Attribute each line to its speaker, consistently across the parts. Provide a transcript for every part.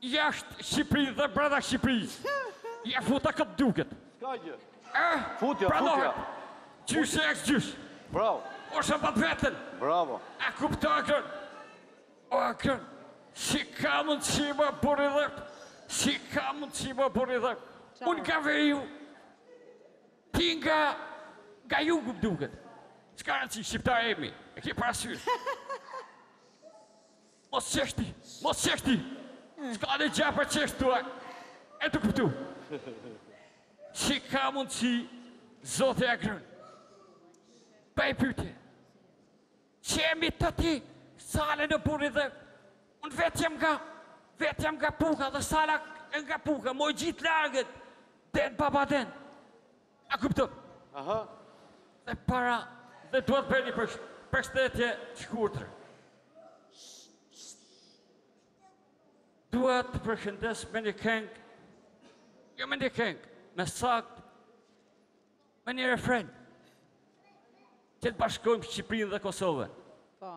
Speaker 1: Jashtë Shqipërisë dhe brenda Shqipërisë. Ia futa kot duket.
Speaker 2: S'ka gjë.
Speaker 1: Eh,
Speaker 2: futja,
Speaker 1: pranohet.
Speaker 2: Futja.
Speaker 1: Gjysh e eks gjysh.
Speaker 2: Bravo.
Speaker 1: O shëmbat vetën.
Speaker 2: Bravo.
Speaker 1: A kupto e kërë. O e kërë. Si ka mund si më burri dhe. Si ka mund si më burri dhe. Unë ka veri ju. Ti nga. Nga jugu duket. S'ka ne që shqiptarë jemi. E ke parasysh. Mos qeshni, mos qeshni, s'ka gja për të qesh këtu e, e të kuptoj. Që ka mund që zote e grën, pa i pyti, që e mi të ti, sale në burri dhe, unë vetë jam nga, vetë jam nga Puka dhe Sala nga Puka, moj gjitë lagët, denbabaden, A kupton?
Speaker 2: Aha.
Speaker 1: Dhe para dhe dua të bëj një përshëndetje të shkurtër. Dua të përshëndes me një këngë. Jo me një këngë, më saktë. Me një refren. Që të bashkojmë Shqipërinë dhe Kosovën.
Speaker 3: Po.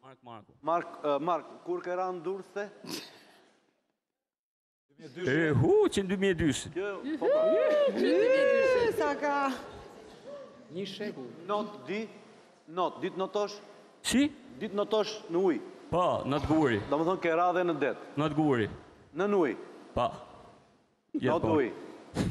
Speaker 1: Mark Marku.
Speaker 2: Mark Marku, kur ke ra në Durrës?
Speaker 1: E hu që në 2002.
Speaker 2: Që po pra.
Speaker 3: Që sa ka.
Speaker 4: Një shekull.
Speaker 2: Not di. Not, di të notosh.
Speaker 1: Si?
Speaker 2: Di të notosh në ujë.
Speaker 1: Po, not guri.
Speaker 2: Domethënë ke ra dhe në det.
Speaker 1: Not guri.
Speaker 2: Në në ujë.
Speaker 1: Po.
Speaker 2: Not ujë.